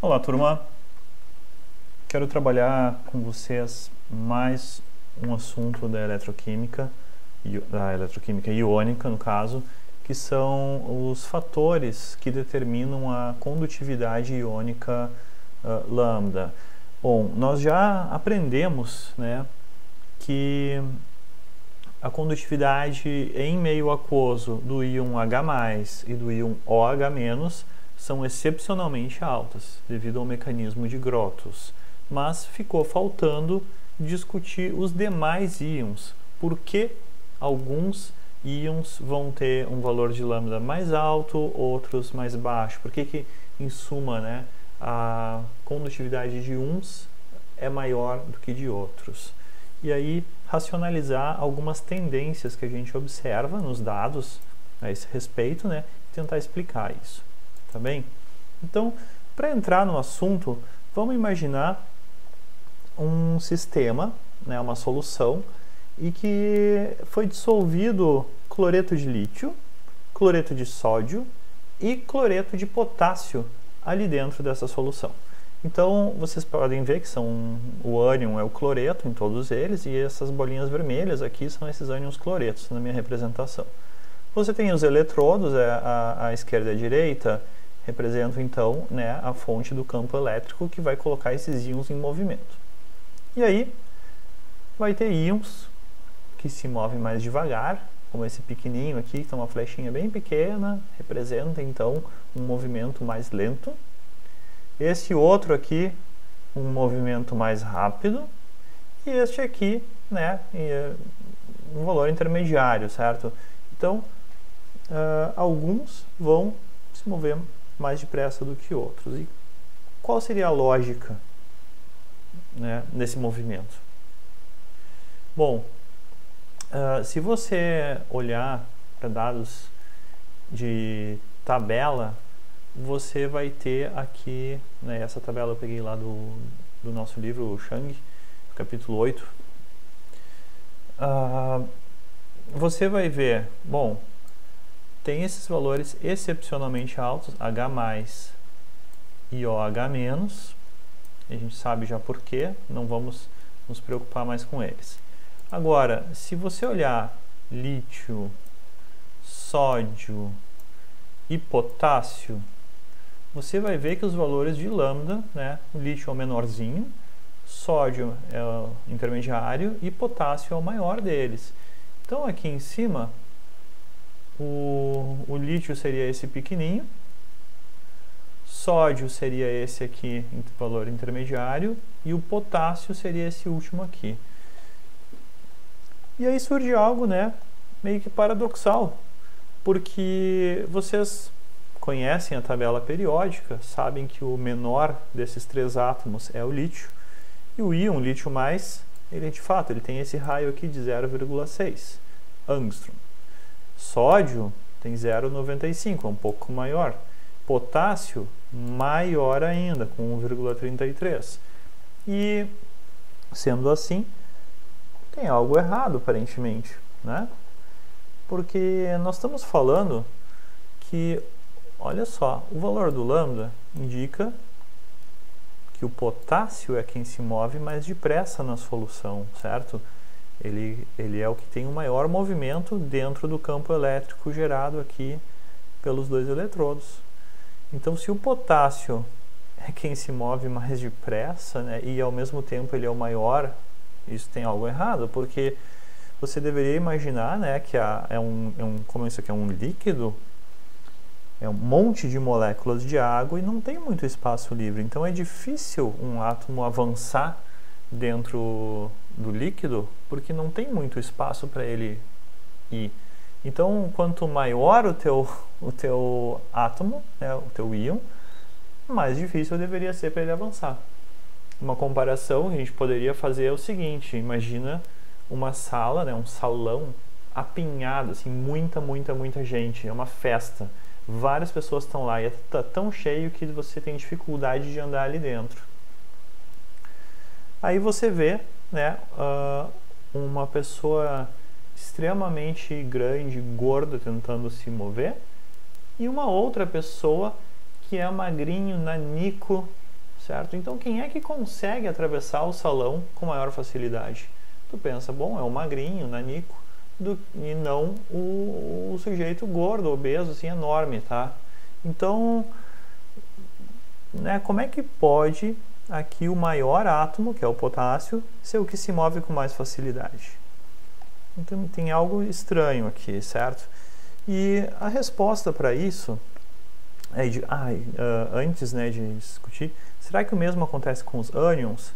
Olá, turma. Quero trabalhar com vocês mais um assunto da eletroquímica, da eletroquímica iônica, no caso, que são os fatores que determinam a condutividade iônica uh, lambda. Bom, nós já aprendemos, né, que a condutividade em meio aquoso do íon H+, e do íon OH- são excepcionalmente altas, devido ao mecanismo de Grotthuss, mas ficou faltando discutir os demais íons, por que alguns íons vão ter um valor de lambda mais alto, outros mais baixo, por que, que em suma né, a condutividade de uns é maior do que de outros. E aí racionalizar algumas tendências que a gente observa nos dados a esse respeito, né, e tentar explicar isso, tá bem? Então, para entrar no assunto, vamos imaginar um sistema, né, uma solução, e que foi dissolvido cloreto de lítio, cloreto de sódio e cloreto de potássio ali dentro dessa solução. Então, vocês podem ver que são o ânion é o cloreto em todos eles e essas bolinhas vermelhas aqui são esses ânions cloretos na minha representação. Você tem os eletrodos, é, a, a esquerda e a direita, representam então né, a fonte do campo elétrico que vai colocar esses íons em movimento. E aí vai ter íons que se movem mais devagar, como esse pequenininho aqui, que tem uma flechinha bem pequena, representa então um movimento mais lento. Esse outro aqui, um movimento mais rápido. E este aqui, né, eh, um valor intermediário, certo? Então, uh, alguns vão se mover mais depressa do que outros. E qual seria a lógica né, nesse movimento? Bom, uh, se você olhar para dados de tabela você vai ter aqui, né, essa tabela eu peguei lá do, do nosso livro, Shang, capítulo 8. Uh, ah, você vai ver, bom, tem esses valores excepcionalmente altos, H+, e OH-, a gente sabe já por quê, não vamos nos preocupar mais com eles. Agora, se você olhar lítio, sódio e potássio, você vai ver que os valores de lambda, né, o lítio é o menorzinho, sódio é o intermediário e potássio é o maior deles. Então aqui em cima, o, o lítio seria esse pequenininho, sódio seria esse aqui, valor intermediário, e o potássio seria esse último aqui. E aí surge algo, né, meio que paradoxal, porque vocês conhecem a tabela periódica sabem que o menor desses três átomos é o lítio e o íon lítio mais, ele de fato ele tem esse raio aqui de 0,6 angstrom. Sódio tem 0,95, é um pouco maior. Potássio maior ainda, com 1,33. E sendo assim, tem algo errado aparentemente, né? Porque nós estamos falando que Olha só, o valor do lambda indica que o potássio é quem se move mais depressa na solução, certo? Ele, ele é o que tem o maior movimento dentro do campo elétrico gerado aqui pelos dois eletrodos. Então, se o potássio é quem se move mais depressa né, e ao mesmo tempo ele é o maior, isso tem algo errado, porque você deveria imaginar né, que é, um, é um, como isso aqui é um líquido, é um monte de moléculas de água e não tem muito espaço livre. Então é difícil um átomo avançar dentro do líquido porque não tem muito espaço para ele ir. Então, quanto maior o teu, o teu átomo, né, o teu íon, mais difícil deveria ser para ele avançar. Uma comparação que a gente poderia fazer é o seguinte: imagina uma sala, né, um salão apinhado, assim, muita, muita, muita gente, é uma festa várias pessoas estão lá e está tão cheio que você tem dificuldade de andar ali dentro. Aí você vê né, uh, uma pessoa extremamente grande, gorda, tentando se mover, e uma outra pessoa que é magrinho, nanico, certo? Então quem é que consegue atravessar o salão com maior facilidade? Tu pensa, bom, é o magrinho, nanico, do, e não o, o sujeito gordo, obeso, assim, enorme, tá? Então, né, como é que pode aqui o maior átomo, que é o potássio, ser o que se move com mais facilidade? Então tem algo estranho aqui, certo? E a resposta para isso é de, ah, antes né, de discutir, será que o mesmo acontece com os ânions?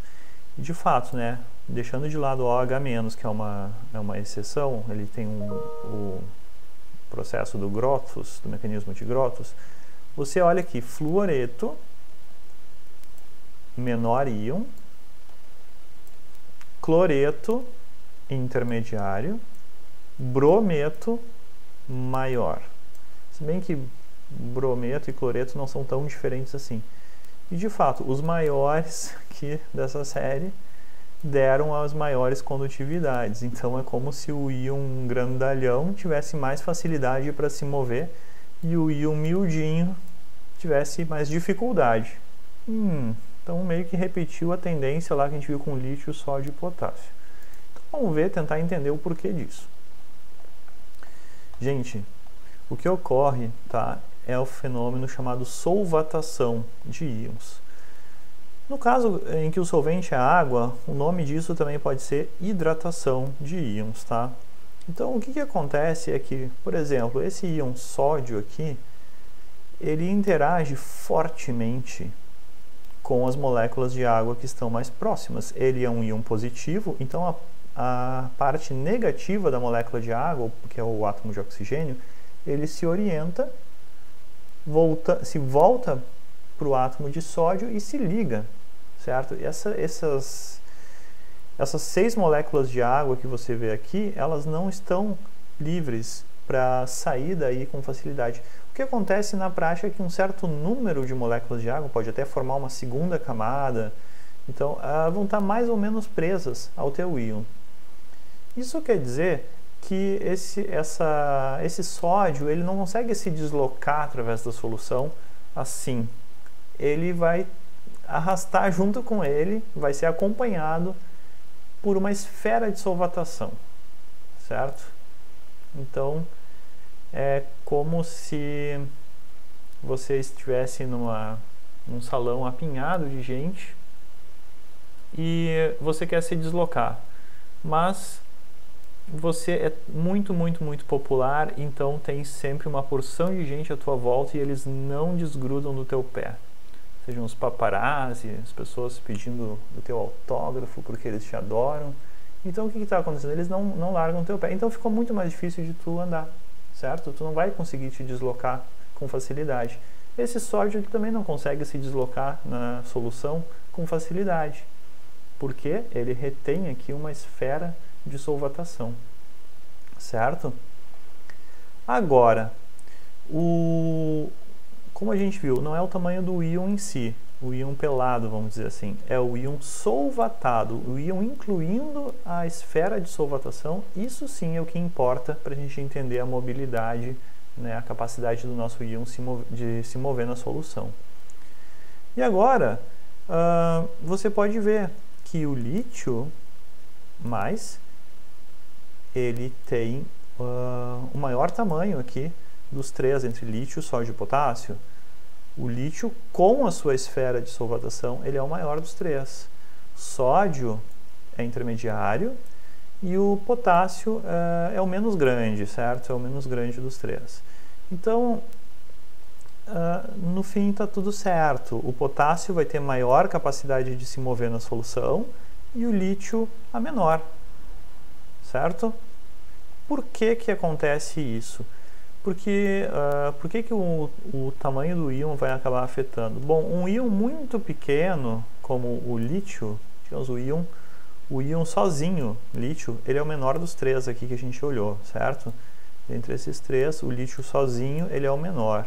De fato, né, deixando de lado o OH-, que é uma, é uma exceção, ele tem um, o processo do Grotus, do mecanismo de Grotus, você olha aqui, fluoreto, menor íon, cloreto, intermediário, brometo, maior. Se bem que brometo e cloreto não são tão diferentes assim. E de fato, os maiores aqui dessa série deram as maiores condutividades. Então é como se o íon grandalhão tivesse mais facilidade para se mover e o íon miudinho tivesse mais dificuldade. Hum, então meio que repetiu a tendência lá que a gente viu com lítio, sódio e potássio. Então vamos ver, tentar entender o porquê disso. Gente, o que ocorre tá, é o fenômeno chamado solvatação de íons. No caso em que o solvente é água, o nome disso também pode ser hidratação de íons, tá? Então, o que, que acontece é que, por exemplo, esse íon sódio aqui, ele interage fortemente com as moléculas de água que estão mais próximas. Ele é um íon positivo, então a, a parte negativa da molécula de água, que é o átomo de oxigênio, ele se orienta, volta, se volta para o átomo de sódio e se liga, certo? Essa, essas, essas seis moléculas de água que você vê aqui, elas não estão livres para sair daí com facilidade. O que acontece na prática é que um certo número de moléculas de água pode até formar uma segunda camada, então uh, vão estar mais ou menos presas ao teu íon. Isso quer dizer que esse, essa, esse sódio ele não consegue se deslocar através da solução assim, ele vai arrastar junto com ele, vai ser acompanhado por uma esfera de solvatação, certo? Então, é como se você estivesse numa, num salão apinhado de gente e você quer se deslocar, mas você é muito, muito, muito popular, então tem sempre uma porção de gente à tua volta e eles não desgrudam do teu pé sejam os paparazzi, as pessoas pedindo o teu autógrafo porque eles te adoram. Então o que está acontecendo? Eles não, não largam o teu pé. Então ficou muito mais difícil de tu andar, certo? Tu não vai conseguir te deslocar com facilidade. Esse sódio ele também não consegue se deslocar na solução com facilidade, porque ele retém aqui uma esfera de solvatação, certo? Agora, o, como a gente viu, não é o tamanho do íon em si, o íon pelado, vamos dizer assim, é o íon solvatado, o íon incluindo a esfera de solvatação, isso sim é o que importa para a gente entender a mobilidade, né, a capacidade do nosso íon se de se mover na solução. E agora, uh, você pode ver que o lítio mais, ele tem uh, o maior tamanho aqui dos três, entre lítio, sódio e potássio, o lítio, com a sua esfera de solvatação, ele é o maior dos três. Sódio é intermediário e o potássio é, é o menos grande, certo? É o menos grande dos três. Então, uh, no fim está tudo certo. O potássio vai ter maior capacidade de se mover na solução e o lítio a menor, certo? Por que que acontece isso? Porque, uh, por que, que o, o tamanho do íon vai acabar afetando? Bom, um íon muito pequeno, como o lítio, digamos o íon, o íon sozinho, lítio, ele é o menor dos três aqui que a gente olhou, certo? Entre esses três, o lítio sozinho, ele é o menor.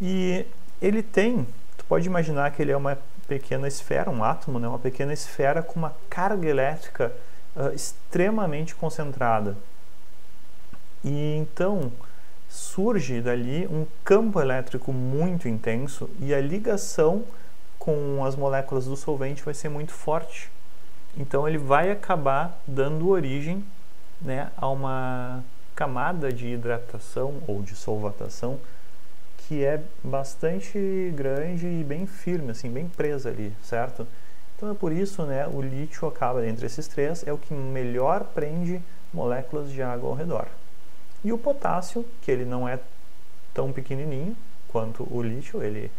E ele tem, tu pode imaginar que ele é uma pequena esfera, um átomo, né? uma pequena esfera com uma carga elétrica uh, extremamente concentrada. E então, surge dali um campo elétrico muito intenso e a ligação com as moléculas do solvente vai ser muito forte. Então ele vai acabar dando origem né, a uma camada de hidratação ou de solvatação que é bastante grande e bem firme, assim, bem presa ali, certo? Então é por isso, né, o lítio acaba entre esses três é o que melhor prende moléculas de água ao redor. E o potássio, que ele não é tão pequenininho quanto o lítio, ele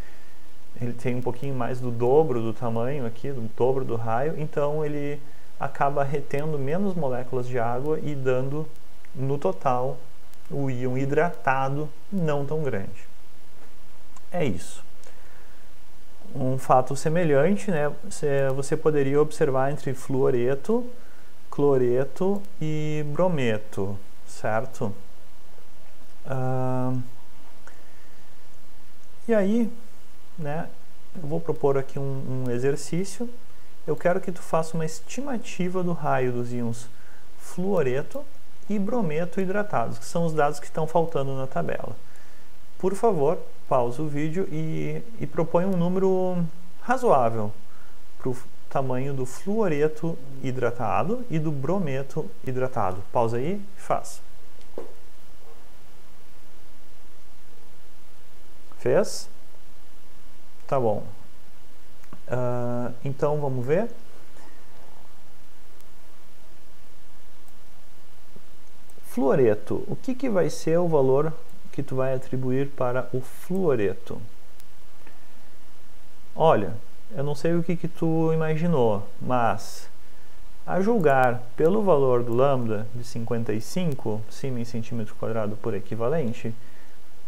ele tem um pouquinho mais do dobro do tamanho aqui, do dobro do raio, então ele acaba retendo menos moléculas de água e dando no total o íon hidratado não tão grande. É isso. Um fato semelhante, né, você poderia observar entre fluoreto, cloreto e brometo, certo? Ah, e aí, né, eu vou propor aqui um, um exercício. Eu quero que tu faça uma estimativa do raio dos íons fluoreto e brometo hidratados, que são os dados que estão faltando na tabela. Por favor, pausa o vídeo e, e propõe um número razoável para o tamanho do fluoreto hidratado e do brometo hidratado. Pausa aí e faz. Fez? Tá bom. Uh, então vamos ver. Fluoreto. O que, que vai ser o valor que tu vai atribuir para o fluoreto? Olha, eu não sei o que, que tu imaginou, mas a julgar pelo valor do lambda de 55 Siemens centímetro quadrado por equivalente,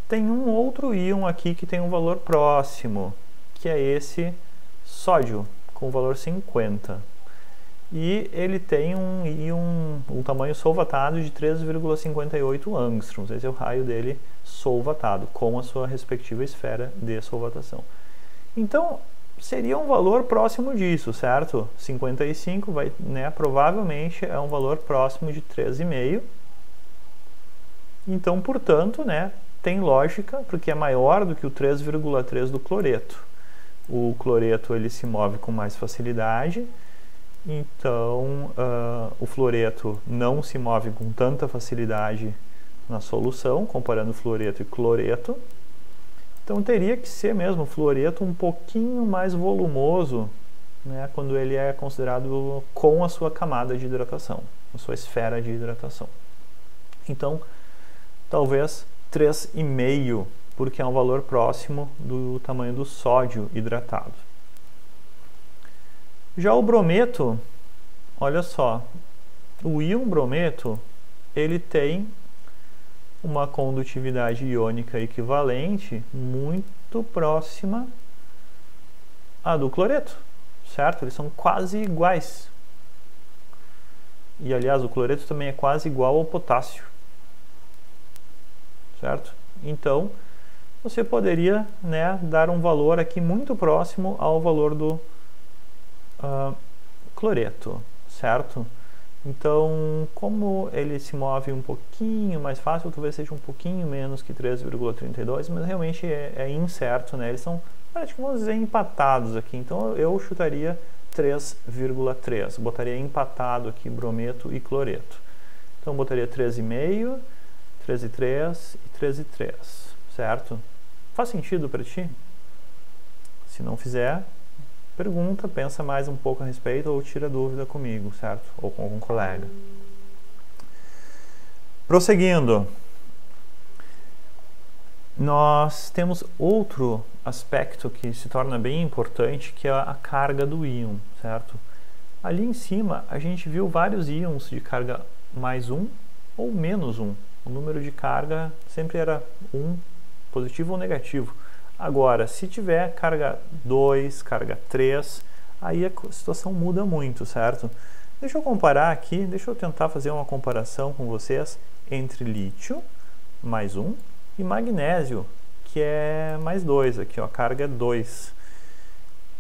tem um outro íon aqui que tem um valor próximo, que é esse sódio, com valor 50. E ele tem um íon, um tamanho solvatado de 3,58 angstroms. Esse é o raio dele solvatado, com a sua respectiva esfera de solvatação. Então, seria um valor próximo disso, certo? 55 vai, né, provavelmente é um valor próximo de 3,5. Então, portanto, né, tem lógica, porque é maior do que o 3,3 do cloreto. O cloreto ele se move com mais facilidade, então uh, o fluoreto não se move com tanta facilidade na solução, comparando fluoreto e cloreto. Então teria que ser mesmo o fluoreto um pouquinho mais volumoso né, quando ele é considerado com a sua camada de hidratação, a sua esfera de hidratação. Então, talvez 3,5, porque é um valor próximo do tamanho do sódio hidratado. Já o brometo, olha só, o íon brometo, ele tem uma condutividade iônica equivalente muito próxima à do cloreto, certo? Eles são quase iguais. E aliás, o cloreto também é quase igual ao potássio certo? Então, você poderia né, dar um valor aqui muito próximo ao valor do uh, cloreto, certo? Então, como ele se move um pouquinho mais fácil, talvez seja um pouquinho menos que 3,32, mas realmente é, é, incerto, né? Eles são praticamente empatados aqui, então eu chutaria 3,3, botaria empatado aqui brometo e cloreto. Então, botaria 3,5 13,3 e 13,3, certo? Faz sentido para ti? Se não fizer, pergunta, pensa mais um pouco a respeito ou tira dúvida comigo, certo? Ou com algum colega. Prosseguindo, nós temos outro aspecto que se torna bem importante, que é a carga do íon, certo? Ali em cima, a gente viu vários íons de carga mais um ou menos um o número de carga sempre era 1, positivo ou negativo. Agora, se tiver carga 2, carga 3, aí a situação muda muito, certo? Deixa eu comparar aqui, deixa eu tentar fazer uma comparação com vocês entre lítio, mais 1, e magnésio, que é mais 2, aqui ó, carga é 2.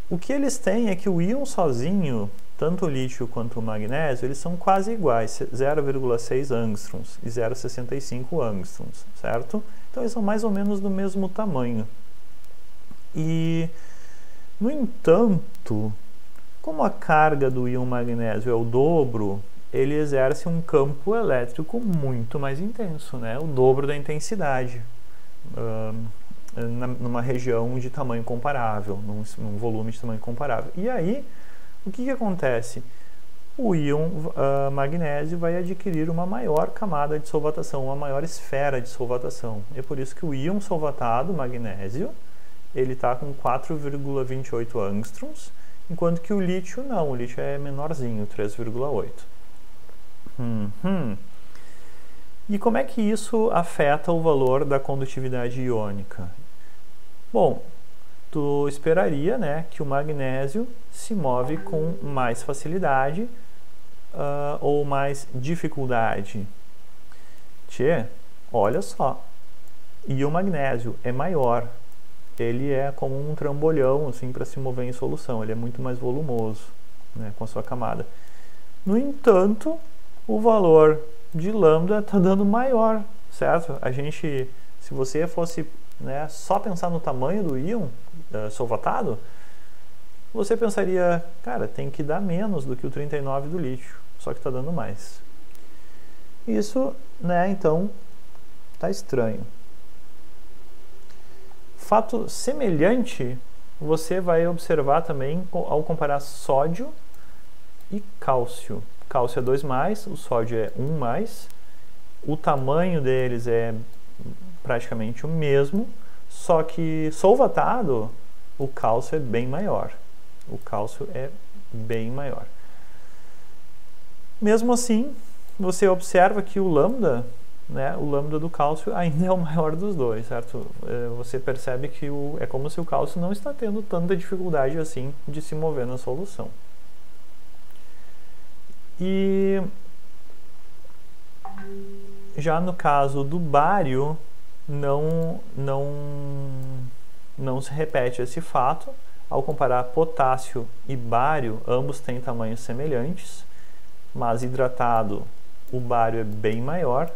O que eles têm é que o íon sozinho tanto o lítio quanto o magnésio, eles são quase iguais, 0,6 angstroms e 0,65 angstroms, certo? Então eles são mais ou menos do mesmo tamanho. E No entanto, como a carga do íon magnésio é o dobro, ele exerce um campo elétrico muito mais intenso, né? o dobro da intensidade, uh, numa região de tamanho comparável, num, num, volume de tamanho comparável. E aí, o que, que acontece? O íon uh, magnésio vai adquirir uma maior camada de solvatação, uma maior esfera de solvatação. É por isso que o íon solvatado, magnésio, ele está com 4,28 angstroms, enquanto que o lítio não, o lítio é menorzinho, 3,8. Uhum. E como é que isso afeta o valor da condutividade iônica? Bom, tu esperaria né, que o magnésio se move com mais facilidade uh, ou mais dificuldade. Tchê, olha só, e o magnésio é maior, ele é como um trambolhão assim para se mover em solução, ele é muito mais volumoso né, com a sua camada. No entanto, o valor de lambda está dando maior, certo? A gente, se você fosse né, só pensar no tamanho do íon uh, solvatado, você pensaria, cara, tem que dar menos do que o 39 do lítio, só que está dando mais. Isso, né, então, está estranho. Fato semelhante você vai observar também ao comparar sódio e cálcio cálcio é 2 mais, o sódio é 1 um o tamanho deles é praticamente o mesmo, só que solvatado o cálcio é bem maior. O cálcio é bem maior. Mesmo assim, você observa que o lambda, né, o lambda do cálcio ainda é o maior dos dois, certo? É, você percebe que o, é como se o cálcio não está tendo tanta dificuldade assim de se mover na solução. E já no caso do bário, não, não, não se repete esse fato. Ao comparar potássio e bário, ambos têm tamanhos semelhantes, mas hidratado o bário é bem maior,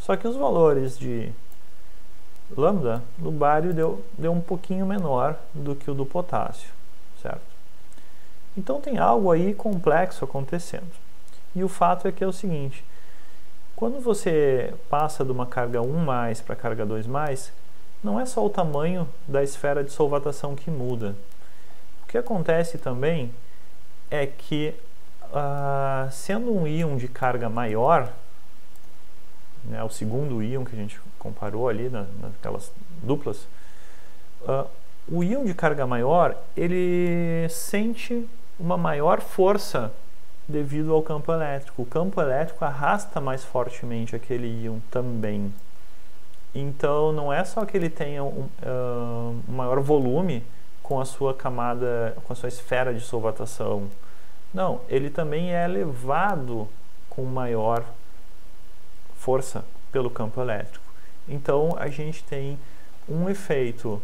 só que os valores de lambda do bário deu, deu um pouquinho menor do que o do potássio, certo? Então tem algo aí complexo acontecendo. E o fato é que é o seguinte: quando você passa de uma carga 1 para carga 2 não é só o tamanho da esfera de solvatação que muda. O que acontece também é que, uh, sendo um íon de carga maior, né, o segundo íon que a gente comparou ali na, naquelas duplas, uh, o íon de carga maior ele sente uma maior força devido ao campo elétrico. O campo elétrico arrasta mais fortemente aquele íon também. Então, não é só que ele tenha um, uh, maior volume com a sua camada, com a sua esfera de solvatação. Não, ele também é elevado com maior força pelo campo elétrico. Então, a gente tem um efeito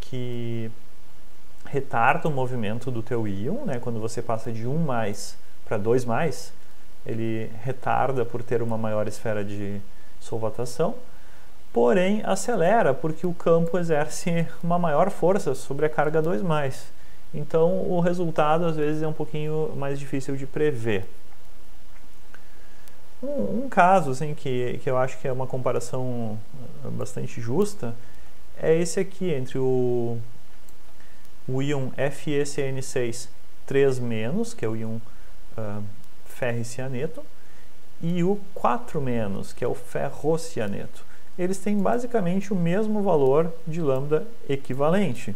que retarda o movimento do teu íon, né? quando você passa de 1 mais para 2 mais, ele retarda por ter uma maior esfera de solvatação, porém acelera porque o campo exerce uma maior força sobre a carga 2 mais. Então o resultado às vezes é um pouquinho mais difícil de prever. Um, um caso assim, que, que eu acho que é uma comparação bastante justa é esse aqui entre o, o íon FeCN6 3-, que é o íon uh, ferricianeto, e o 4-, que é o ferrocianeto. Eles têm basicamente o mesmo valor de lambda equivalente.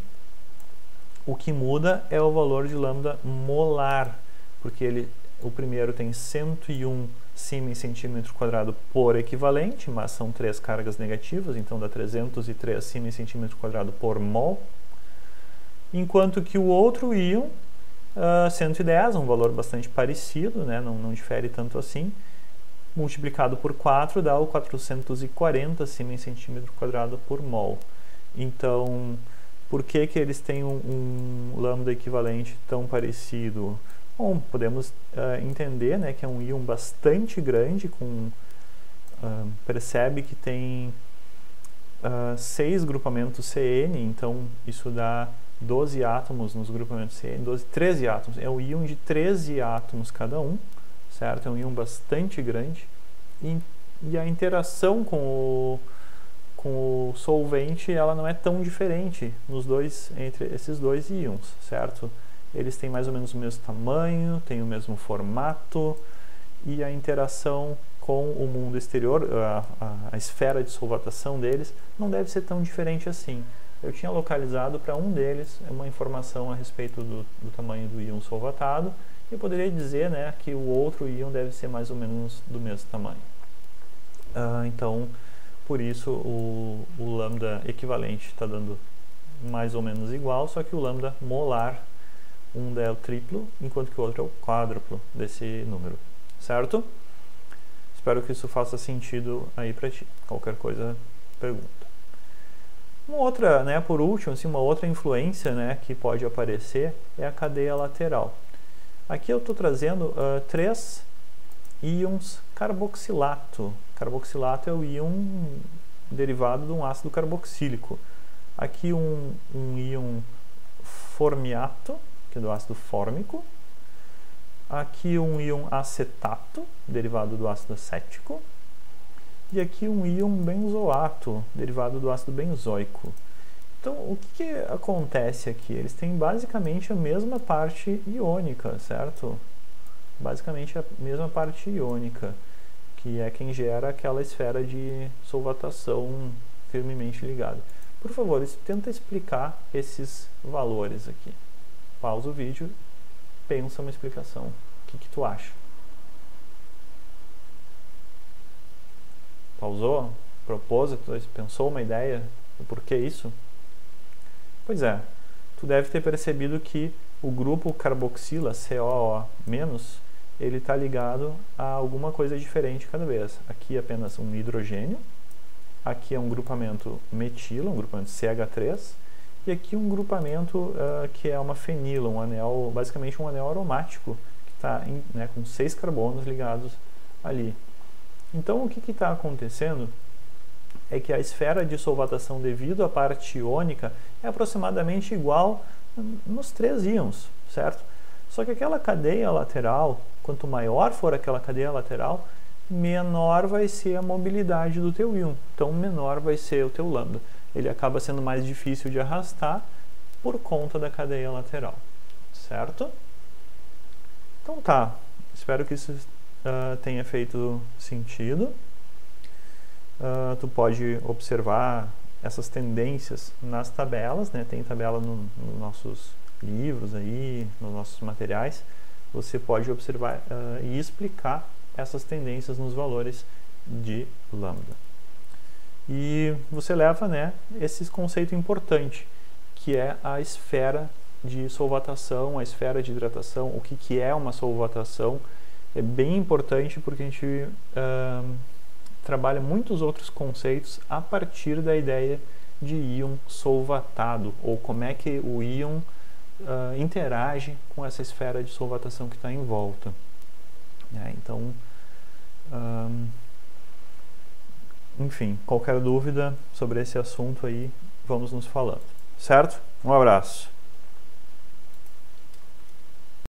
O que muda é o valor de lambda molar, porque ele, o primeiro tem 101 Siemens centímetro quadrado por equivalente, mas são três cargas negativas, então dá 303 Siemens centímetro quadrado por mol, enquanto que o outro íon uh, ah, 110, um valor bastante parecido, né? não, não difere tanto assim, multiplicado por 4 dá o 440 Siemens centímetro quadrado por mol. Então, por que, que eles têm um, um lambda equivalente tão parecido? Bom, podemos uh, entender né, que é um íon bastante grande, com, uh, percebe que tem uh, seis grupamentos CN, então isso dá 12 átomos nos grupamentos CN, 12, 13 átomos. É um íon de 13 átomos cada um, certo? É um íon bastante grande. E, e a interação com o, com o solvente, ela não é tão diferente nos dois, entre esses dois íons, certo? Eles têm mais ou menos o mesmo tamanho, têm o mesmo formato, e a interação com o mundo exterior, a, a, a esfera de solvatação deles, não deve ser tão diferente assim eu tinha localizado para um deles uma informação a respeito do, do, tamanho do íon solvatado e poderia dizer né, que o outro íon deve ser mais ou menos do mesmo tamanho. Uh, então, por isso o, o lambda equivalente está dando mais ou menos igual, só que o lambda molar, um é o triplo, enquanto que o outro é o quádruplo desse número, certo? Espero que isso faça sentido aí para ti. Qualquer coisa, pergunta. Uma outra, né, por último, assim, uma outra influência né, que pode aparecer é a cadeia lateral. Aqui eu estou trazendo uh, três íons carboxilato. Carboxilato é o íon derivado de um ácido carboxílico. Aqui um, um íon formiato, que é do ácido fórmico. Aqui um íon acetato, derivado do ácido acético e aqui um íon benzoato, derivado do ácido benzoico. Então, o que, que, acontece aqui? Eles têm basicamente a mesma parte iônica, certo? Basicamente a mesma parte iônica, que é quem gera aquela esfera de solvatação firmemente ligada. Por favor, tenta explicar esses valores aqui. Pausa o vídeo, pensa uma explicação. O que, que tu acha? Pausou, propôsito, pensou uma ideia do porquê isso? Pois é, tu deve ter percebido que o grupo carboxila, COO-, ele está ligado a alguma coisa diferente cada vez. Aqui é apenas um hidrogênio, aqui é um grupamento metila, um grupamento CH3, e aqui um grupamento uh, que é uma fenila, um anel, basicamente um anel aromático, que está né, com seis carbonos ligados ali. Então, o que está acontecendo é que a esfera de solvatação devido à parte iônica é aproximadamente igual nos três íons, certo? Só que aquela cadeia lateral, quanto maior for aquela cadeia lateral, menor vai ser a mobilidade do teu íon, então menor vai ser o teu lambda. Ele acaba sendo mais difícil de arrastar por conta da cadeia lateral, certo? Então tá, espero que isso uh, tenha feito sentido. Uh, tu pode observar essas tendências nas tabelas, né? tem tabela no, nos nossos livros aí, nos nossos materiais. Você pode observar uh, e explicar essas tendências nos valores de lambda. E você leva né, esse conceito importante, que é a esfera de solvatação, a esfera de hidratação, o que, que é uma solvatação, é bem importante porque a gente uh, trabalha muitos outros conceitos a partir da ideia de íon solvatado, ou como é que o íon uh, interage com essa esfera de solvatação que está em volta. É, então, um, enfim, qualquer dúvida sobre esse assunto aí, vamos nos falando. Certo? Um abraço.